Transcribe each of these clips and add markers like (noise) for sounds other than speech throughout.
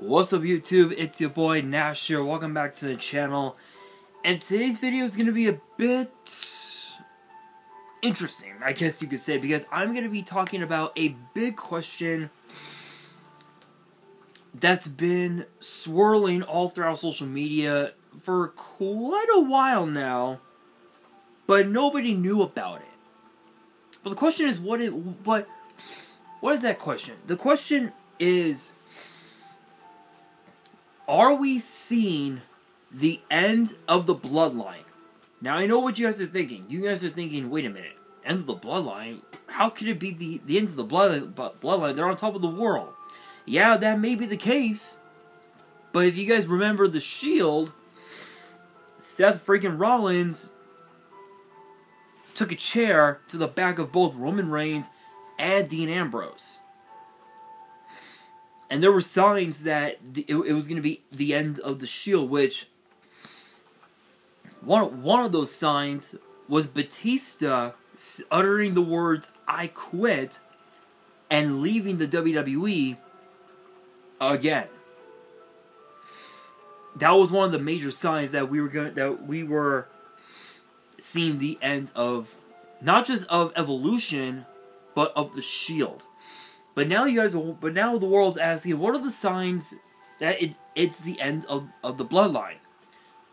What's up YouTube? It's your boy Nash here. Welcome back to the channel. And today's video is going to be a bit interesting, I guess you could say, because I'm going to be talking about a big question that's been swirling all throughout social media for quite a while now, but nobody knew about it. But the question is what it what what is that question? The question is are we seeing the end of the bloodline? Now I know what you guys are thinking. You guys are thinking, wait a minute, end of the bloodline? How could it be the, the end of the blood, bloodline? They're on top of the world. Yeah, that may be the case. But if you guys remember the Shield, Seth freaking Rollins took a chair to the back of both Roman Reigns and Dean Ambrose and there were signs that the, it, it, was going to be the end of the Shield, which one one of those signs was Batista uttering the words "I quit" and leaving the WWE again. That was one of the major signs that we were going that we were seeing the end of not just of evolution, but of the Shield. But now you guys, but now the world's asking, what are the signs that it's it's the end of of the bloodline?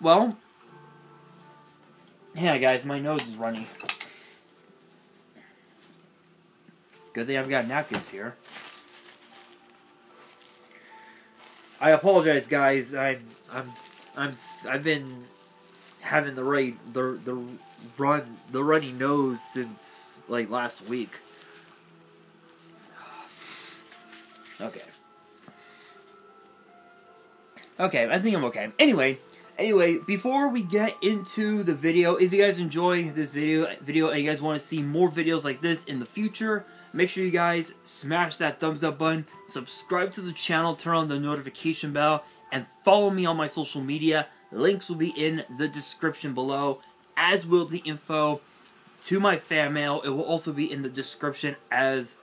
Well, yeah, guys, my nose is runny. Good thing I've got napkins here. I apologize, guys. I'm I'm I'm I've been having the right the the run the runny nose since like last week. Okay. Okay, I think I'm okay. Anyway, anyway, before we get into the video, if you guys enjoy this video, video and you guys want to see more videos like this in the future, make sure you guys smash that thumbs up button, subscribe to the channel, turn on the notification bell, and follow me on my social media. Links will be in the description below, as will the info to my fan mail. It will also be in the description as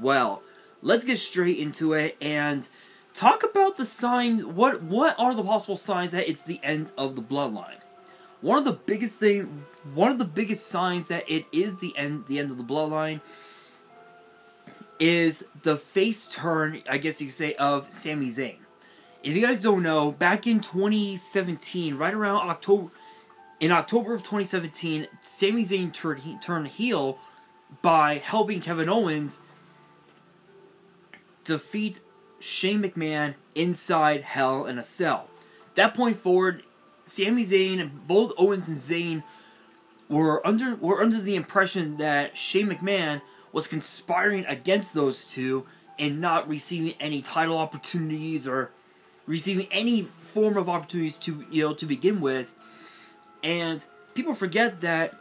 well let's get straight into it and talk about the signs. What what are the possible signs that it's the end of the bloodline? One of the biggest thing, one of the biggest signs that it is the end, the end of the bloodline, is the face turn. I guess you could say of Sami Zayn. If you guys don't know, back in 2017, right around October, in October of 2017, Sami Zayn turned turned heel by helping Kevin Owens defeat Shane McMahon inside Hell in a Cell. That point forward, Sami Zayn, and both Owens and Zayn were under were under the impression that Shane McMahon was conspiring against those two and not receiving any title opportunities or receiving any form of opportunities to you know to begin with. And people forget that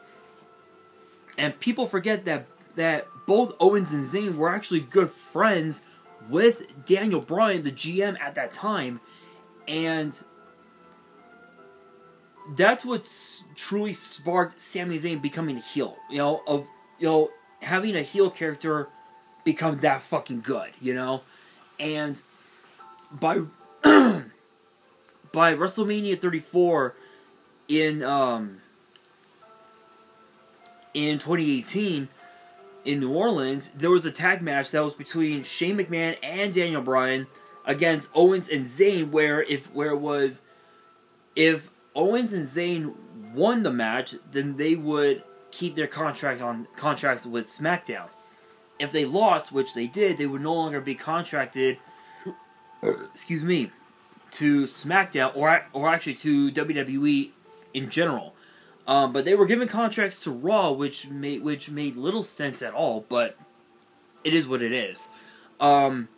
and people forget that that both Owens and Zayn were actually good friends with Daniel Bryan, the GM at that time, and that's what truly sparked Sami Zayn becoming a heel. You know, of you know having a heel character become that fucking good. You know, and by (clears throat) by WrestleMania 34 in um in 2018 in New Orleans, there was a tag match that was between Shane McMahon and Daniel Bryan against Owens and Zayn, where if where it was if Owens and Zayn won the match, then they would keep their contract on contracts with SmackDown. If they lost, which they did, they would no longer be contracted. excuse me, to SmackDown or or actually to WWE in general. Um, but they were given contracts to Raw, which made which made little sense at all. But it is what it is. Um,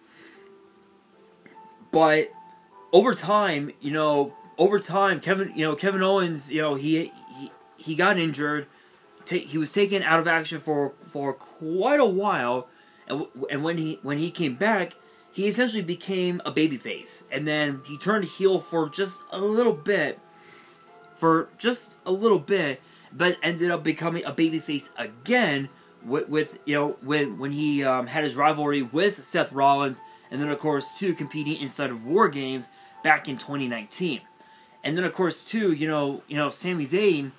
but over time, you know, over time, Kevin, you know, Kevin Owens, you know, he he, he got injured. he was taken out of action for for quite a while, and and when he when he came back, he essentially became a babyface, and then he turned heel for just a little bit for just a little bit, but ended up becoming a babyface again with, with you know when when he um, had his rivalry with Seth Rollins, and then of course too competing inside of War Games back in 2019. And then of course too, you know, you know, Sami Zayn,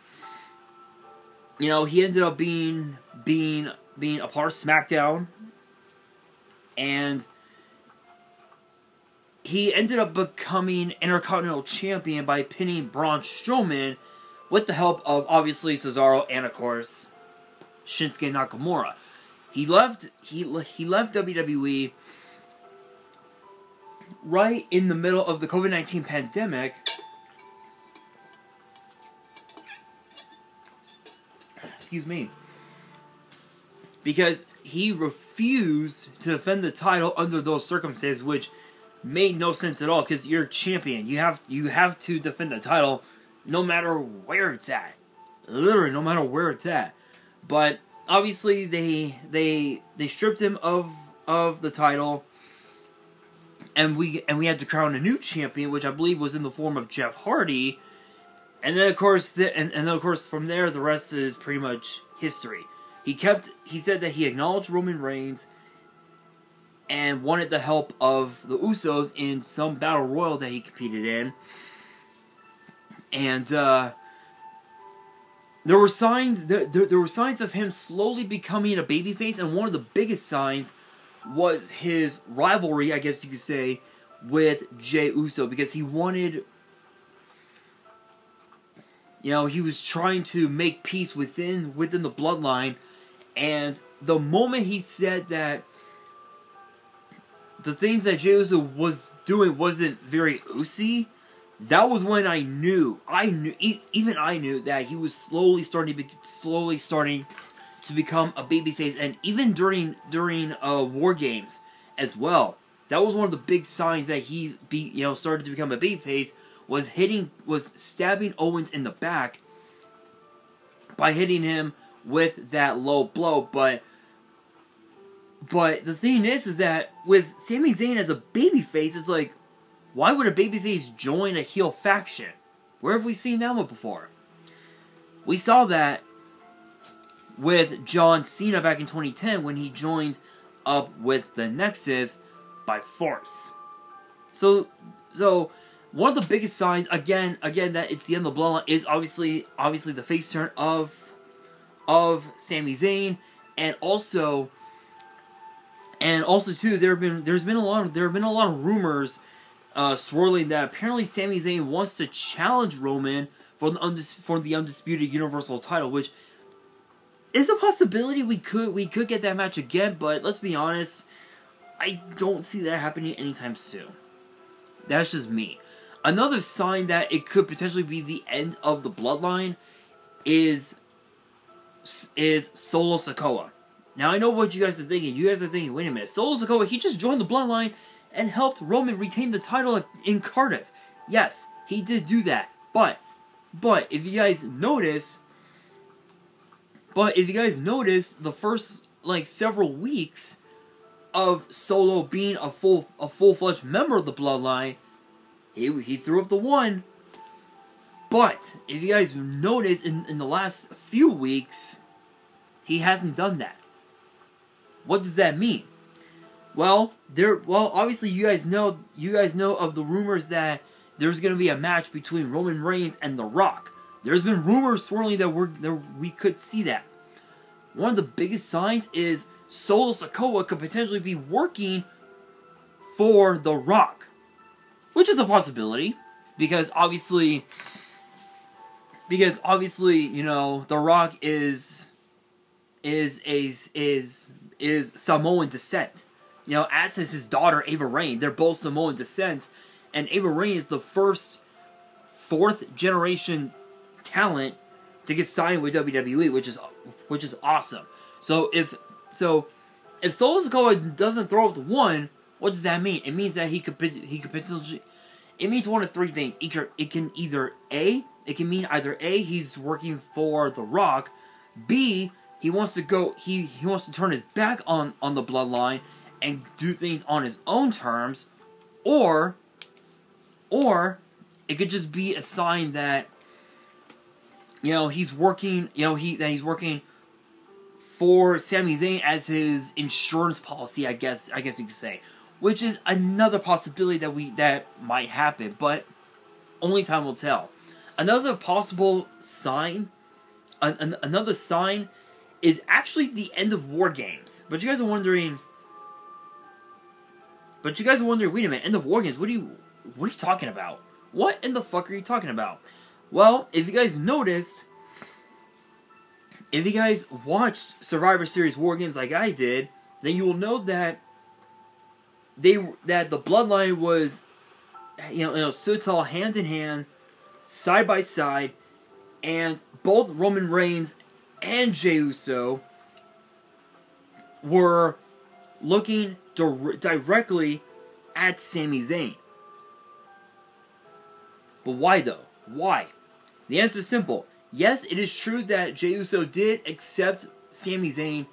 you know, he ended up being being being a part of SmackDown, and he ended up becoming Intercontinental Champion by pinning Braun Strowman with the help of obviously Cesaro and of course Shinsuke Nakamura. He left he he left WWE right in the middle of the COVID-19 pandemic. Excuse me. Because he refused to defend the title under those circumstances, which made no sense at all. Because you're champion, you have you have to defend the title, no matter where it's at. Literally, no matter where it's at. But obviously, they they they stripped him of of the title and we and we had to crown a new champion, which I believe was in the form of Jeff Hardy. And then of course, the, and, and then of course from there, the rest is pretty much history. He kept he said that he acknowledged Roman Reigns and wanted the help of the Usos in some battle royal that he competed in. And uh, there were signs there, there, there were signs of him slowly becoming a babyface, and one of the biggest signs was his rivalry, I guess you could say, with Jey Uso because he wanted you know, he was trying to make peace within within the bloodline and the moment he said that the things that Jey Uso was doing wasn't very Usy, that was when I knew, I knew, even I knew that he was slowly starting to be, slowly starting to become a babyface, and even during during uh, war games as well. That was one of the big signs that he be you know started to become a babyface was hitting was stabbing Owens in the back by hitting him with that low blow, but but the thing is is that with Sami Zayn as a babyface, it's like why would a babyface join a heel faction? Where have we seen that one before? We saw that with John Cena back in 2010 when he joined up with the Nexus by force. So, so one of the biggest signs, again, again, that it's the end of the bloodline is obviously, obviously the face turn of, of Sami Zayn, and also, and also too, there have been, there's been a lot of, there have been a lot of rumors, uh, swirling that apparently Sami Zayn wants to challenge Roman for the undis- for the undisputed Universal title, which is a possibility we could we could get that match again, but let's be honest, I don't see that happening anytime soon. That's just me. Another sign that it could potentially be the end of the bloodline is is Solo Sikoa. Now I know what you guys are thinking. You guys are thinking, wait a minute, Solo Sikoa, he just joined the bloodline and helped Roman retain the title in Cardiff. Yes, he did do that. But but if you guys notice, but if you guys notice, the first like several weeks of Solo being a full a full fledged member of the Bloodline, he he threw up the one. But if you guys notice, in in the last few weeks, he hasn't done that. What does that mean? Well, there. Well, obviously, you guys know. You guys know of the rumors that there's going to be a match between Roman Reigns and The Rock. There's been rumors swirling that we're that we could see that. One of the biggest signs is Solo Sikoa could potentially be working for The Rock, which is a possibility because obviously, because obviously, you know, The Rock is is is is is Samoan descent. You know, as is his daughter Ava Raine. They're both Samoan descent, and Ava Raine is the first fourth generation talent to get signed with WWE, which is which is awesome. So if so, if Solo Sikoa doesn't throw up the one, what does that mean? It means that he could he could potentially. It means one of three things. It can, it can either a it can mean either a he's working for The Rock, b he wants to go he he wants to turn his back on on the bloodline and do things on his own terms, or or it could just be a sign that you know, he's working, you know, he that he's working for Sami Zayn as his insurance policy, I guess I guess you could say. which is another possibility that we that might happen, but only time will tell. Another possible sign, an, an, another sign, is actually the end of War Games. But you guys are wondering. But you guys are wondering, wait a minute, end of War Games? What are you, what are you talking about? What in the fuck are you talking about? Well, if you guys noticed, if you guys watched Survivor Series War Games like I did, then you will know that they that the bloodline was you know, you know stood tall hand in hand, side by side, and both Roman Reigns and Jey Uso were looking dir- directly at Sami Zayn. But why though? Why? The answer is simple. Yes, it is true that Jey Uso did accept Sami Zayn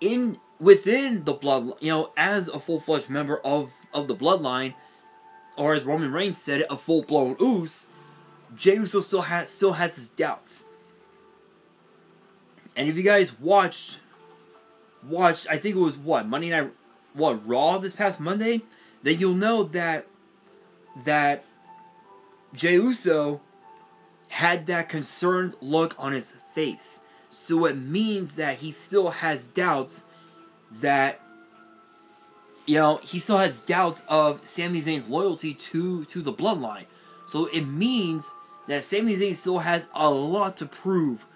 in within the blood, you know, as a full fledged member of of the bloodline, or as Roman Reigns said it, a full blown Uso. Jey Uso still has still has his doubts. And if you guys watched, watched, I think it was what Monday Night, what Raw this past Monday, then you'll know that that Jey Uso had that concerned look on his face. So it means that he still has doubts that you know, he still has doubts of Sami Zayn's loyalty to to the bloodline. So it means that Sami Zayn still has a lot to prove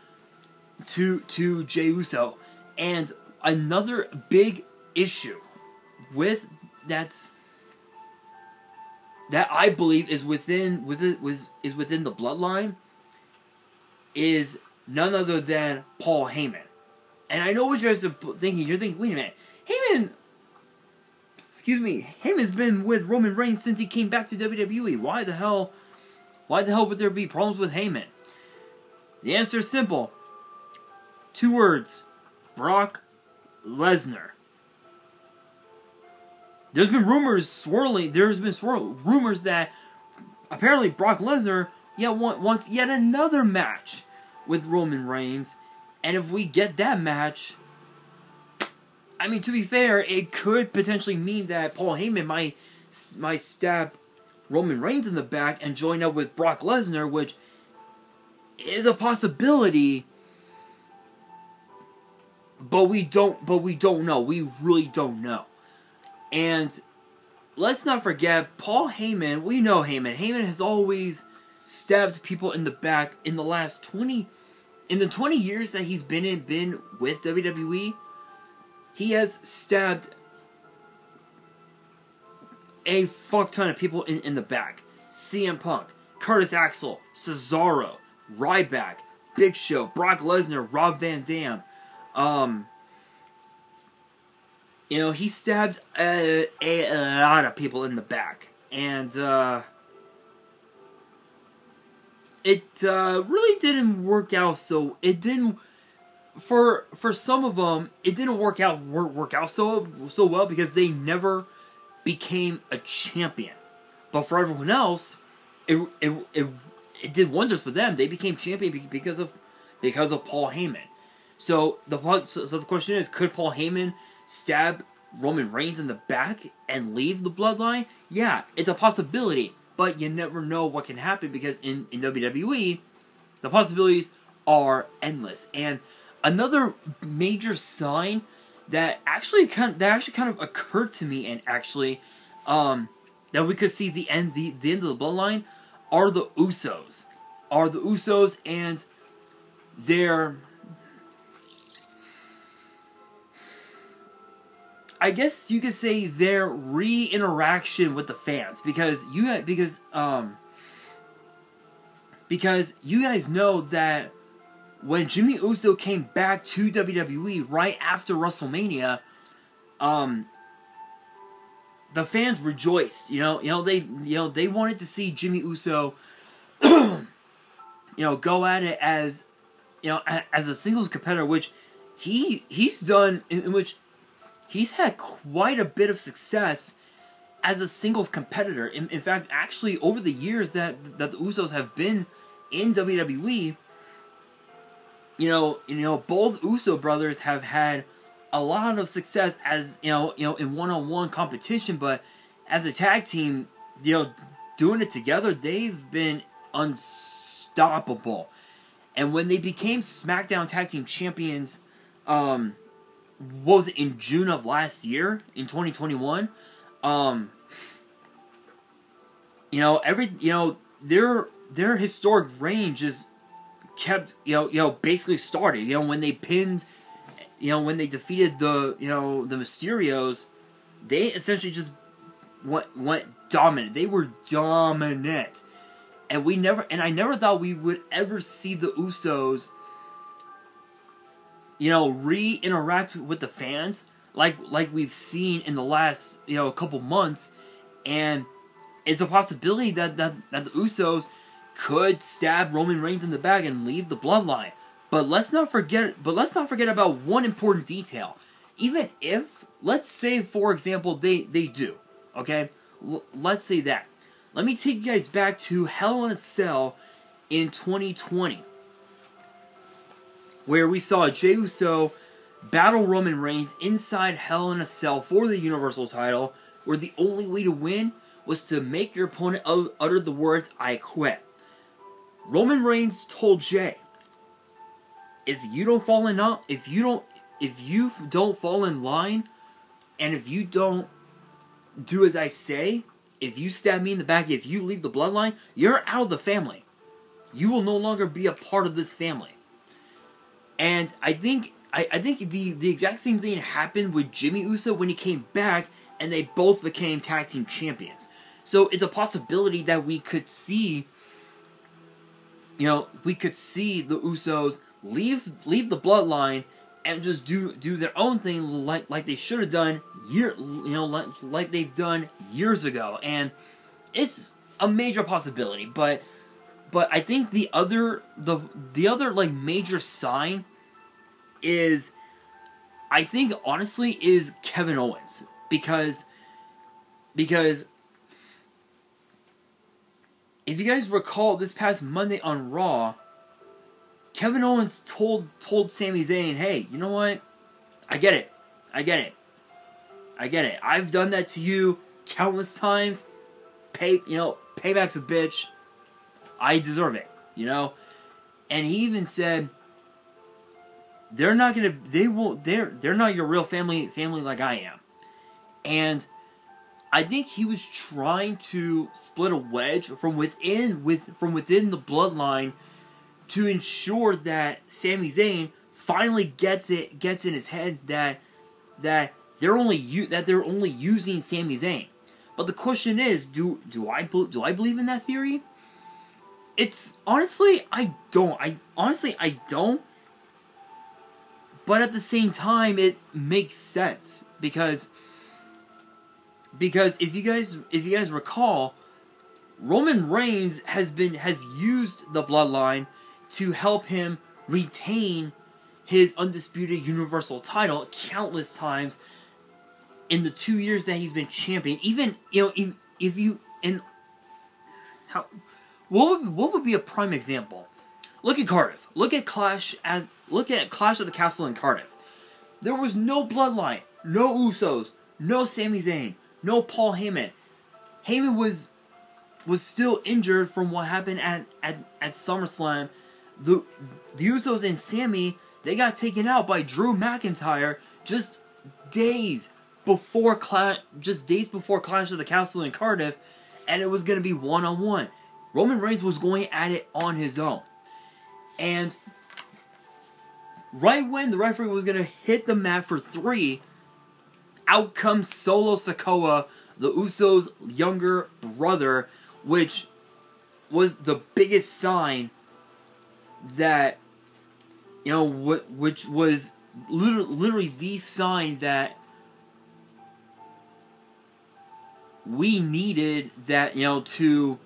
to to Jey Uso. And another big issue with that's that I believe is within within was is within the bloodline is none other than Paul Heyman. And I know what you guys are thinking. You're thinking, wait a minute, Heyman. Excuse me, Heyman's been with Roman Reigns since he came back to WWE. Why the hell? Why the hell would there be problems with Heyman? The answer is simple. Two words: Brock Lesnar. There's been rumors swirling. There's been swirl rumors that apparently Brock Lesnar yet wants yet another match with Roman Reigns, and if we get that match, I mean to be fair, it could potentially mean that Paul Heyman might might stab Roman Reigns in the back and join up with Brock Lesnar, which is a possibility. But we don't. But we don't know. We really don't know. And let's not forget Paul Heyman. We know Heyman. Heyman has always stabbed people in the back in the last 20 in the 20 years that he's been in been with WWE, he has stabbed a fuck ton of people in, in the back. CM Punk, Curtis Axel, Cesaro, Ryback, Big Show, Brock Lesnar, Rob Van Dam. Um, you know, he stabbed a, a, a lot of people in the back. And, uh, it uh, really didn't work out so it didn't for for some of them it didn't work out work, work out so so well because they never became a champion but for everyone else it it, it, it did wonders for them they became champion because of because of Paul Heyman so the so, the question is could Paul Heyman stab Roman Reigns in the back and leave the bloodline yeah it's a possibility but you never know what can happen because in, in WWE, the possibilities are endless. And another major sign that actually kind of, that actually kind of occurred to me and actually um, that we could see the end the, the end of the bloodline are the Usos. Are the Usos and their I guess you could say their re-interaction with the fans because you because um because you guys know that when Jimmy Uso came back to WWE right after WrestleMania, um the fans rejoiced. You know, you know they you know they wanted to see Jimmy Uso (clears throat) you know go at it as you know as a singles competitor which he he's done in, in which he's had quite a bit of success as a singles competitor. In, in fact, actually, over the years that that the Usos have been in WWE, you know, you know, both Uso brothers have had a lot of success as you know, you know, in one-on-one competition, but as a tag team, you know, doing it together, they've been unstoppable. And when they became SmackDown Tag Team Champions, um, was it in June of last year in 2021? Um, you know, every you know their their historic range is kept you know you know basically started. You know when they pinned, you know when they defeated the you know the Mysterios, they essentially just went went dominant. They were dominant, and we never and I never thought we would ever see the Usos. You know, re-interact with the fans like like we've seen in the last you know a couple months, and it's a possibility that that, that the Usos could stab Roman Reigns in the back and leave the bloodline. But let's not forget but let's not forget about one important detail. Even if let's say for example they they do, okay? L- let's say that. Let me take you guys back to Hell in a Cell in 2020 where we saw Jey Uso battle Roman Reigns inside Hell in a Cell for the Universal title, where the only way to win was to make your opponent utter the words, I quit. Roman Reigns told Jey, if you don't fall in up, if you don't, if you don't fall in line, and if you don't do as I say, if you stab me in the back, if you leave the bloodline, you're out of the family. You will no longer be a part of this family. And I think I, I think the, the exact same thing happened with Jimmy Uso when he came back and they both became tag team champions. So it's a possibility that we could see you know, we could see the Usos leave leave the bloodline and just do do their own thing like like they should have done year you know like like they've done years ago and it's a major possibility but but I think the other the the other like major sign is I think honestly is Kevin Owens because because if you guys recall this past Monday on Raw, Kevin Owens told told Sami Zayn, "Hey, you know what? I get it. I get it. I get it. I've done that to you countless times. Pay, you know, payback's a bitch. I deserve it, you know?" And he even said, they're not gonna they won't they're they're not your real family family like I am. And I think he was trying to split a wedge from within with from within the bloodline to ensure that Sami Zayn finally gets it gets in his head that that they're only u- that they're only using Sami Zayn. But the question is, do do I do I believe in that theory? It's honestly I don't. I honestly I don't but at the same time it makes sense because because if you guys if you guys recall Roman Reigns has been has used the bloodline to help him retain his undisputed universal title countless times in the 2 years that he's been champion even you know if, if you and how what would, what would be a prime example look at Cardiff look at Clash at Look at Clash of the Castle in Cardiff. There was no bloodline, no Usos, no Sami Zayn, no Paul Heyman. Heyman was was still injured from what happened at, at, at SummerSlam. The the Usos and Sami they got taken out by Drew McIntyre just days before Clash, just days before Clash of the Castle in Cardiff, and it was going to be one on one. Roman Reigns was going at it on his own, and Right when the referee was going to hit the mat for three, out comes Solo Sikoa, the Usos' younger brother, which was the biggest sign that, you know, which was literally the sign that we needed that, you know, to,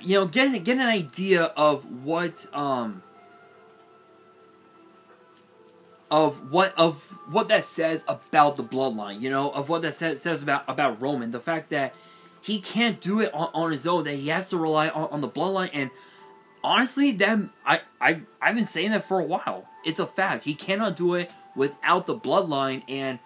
you know, get, get an idea of what, um, of what of what that says about the bloodline, you know, of what that says, says about about Roman, the fact that he can't do it on, on his own, that he has to rely on, on the bloodline, and honestly, that I I I've been saying that for a while. It's a fact. He cannot do it without the bloodline. And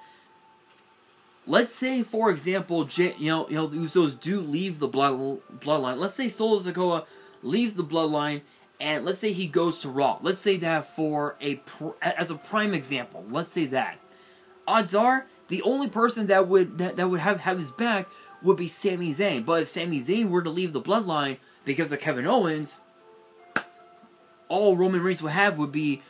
let's say, for example, you know, you know, the Usos do leave the blood bloodline. Let's say Solo Sikoa leaves the bloodline, and let's say he goes to Raw. Let's say that for a as a prime example. Let's say that. Odds are the only person that would that, that would have have his back would be Sami Zayn. But if Sami Zayn were to leave the bloodline because of Kevin Owens, all Roman Reigns would have would be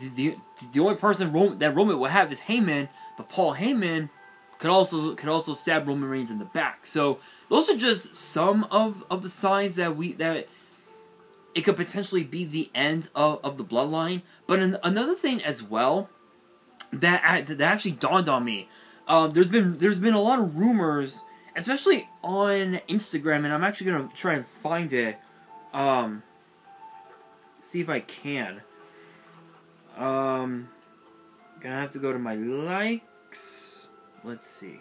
the the, the only person Roman, that Roman would have is Heyman. But Paul Heyman could also could also stab Roman Reigns in the back. So those are just some of, of the signs that we that it could potentially be the end of, of the bloodline. But an, another thing as well that that actually dawned on me. Uh, there's been there's been a lot of rumors, especially on Instagram, and I'm actually gonna try and find it. Um, see if I can. Um, gonna have to go to my likes. Let's see.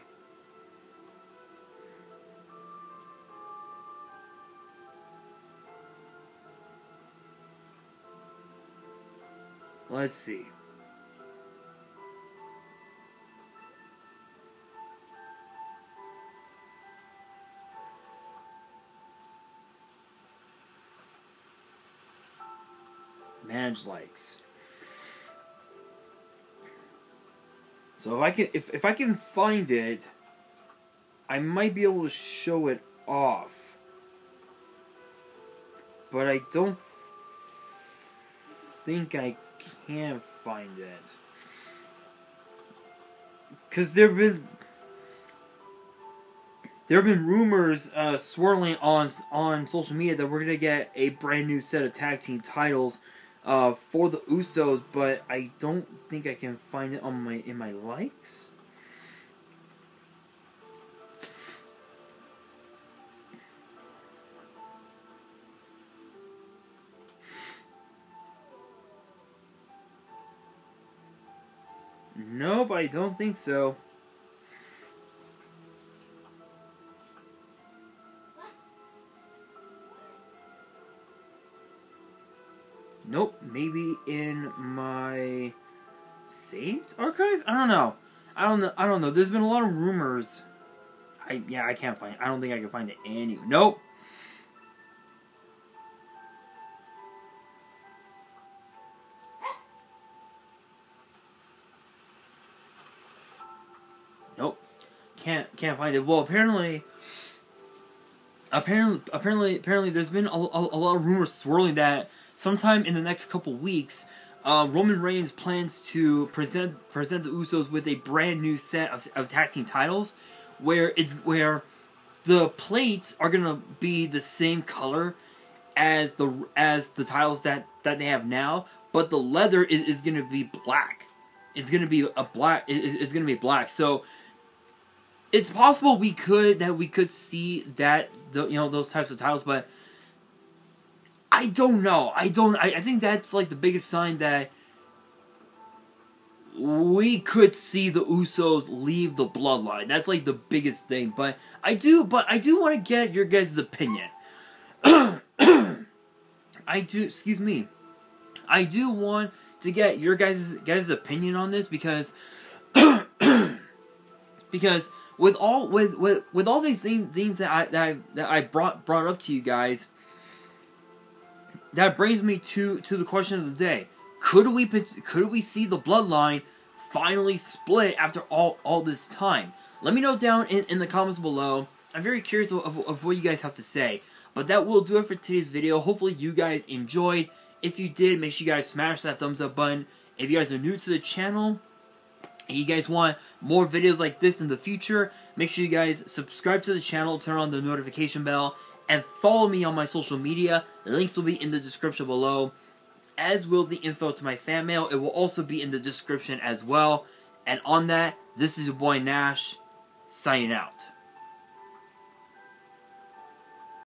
Let's see. Manage likes. So if I can if, if I can find it, I might be able to show it off. But I don't think I can find it. Cause there've been there have been rumors uh, swirling on on social media that we're gonna get a brand new set of tag team titles uh, for the Usos, but I don't think I can find it on my in my likes. Nope, I don't think so. Nope, maybe in my saved archive? I don't know. I don't know. I don't know. There's been a lot of rumors. I yeah, I can't find. I don't think I can find it any. Nope. Nope. Can't can't find it. Well, apparently apparently apparently apparently there's been a, a, a lot of rumors swirling that sometime in the next couple weeks, uh, Roman Reigns plans to present present the Usos with a brand new set of, of tag team titles, where it's where the plates are gonna be the same color as the as the titles that that they have now, but the leather is, is gonna be black. It's gonna be a black. it's gonna be black. So it's possible we could that we could see that the you know those types of titles, but I don't know. I don't. I, I think that's like the biggest sign that we could see the Usos leave the bloodline. That's like the biggest thing. But I do. But I do want to get your guys' opinion. (clears throat) I do. Excuse me. I do want to get your guys' guys' opinion on this because (clears throat) because with all with with with all these things, things that I that I, that I brought brought up to you guys that brings me to to the question of the day: Could we could we see the bloodline finally split after all all this time? Let me know down in, in the comments below. I'm very curious of, of, of what you guys have to say. But that will do it for today's video. Hopefully you guys enjoyed. If you did, make sure you guys smash that thumbs up button. If you guys are new to the channel, and you guys want more videos like this in the future, make sure you guys subscribe to the channel, turn on the notification bell, and follow me on my social media. The links will be in the description below, as will the info to my fan mail. It will also be in the description as well. And on that, this is your boy Nash, signing out.